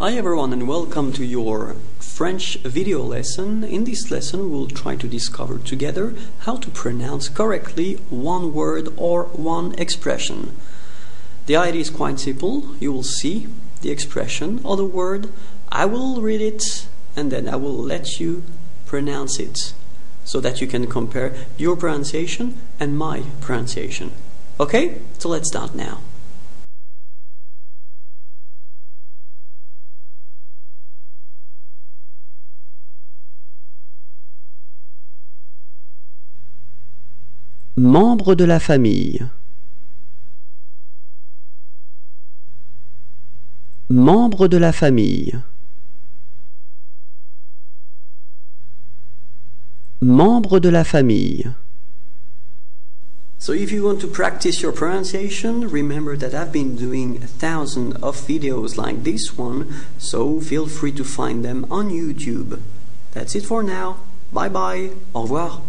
Hi everyone and welcome to your French video lesson. In this lesson we'll try to discover together how to pronounce correctly one word or one expression. The idea is quite simple. You will see the expression or the word, I will read it and then I will let you pronounce it so that you can compare your pronunciation and my pronunciation. Okay? So let's start now. Membre de la famille. Membre de la famille. Membre de la famille. So if you want to practice your pronunciation, remember that I've been doing a thousand of videos like this one, so feel free to find them on YouTube. That's it for now. Bye bye. Au revoir.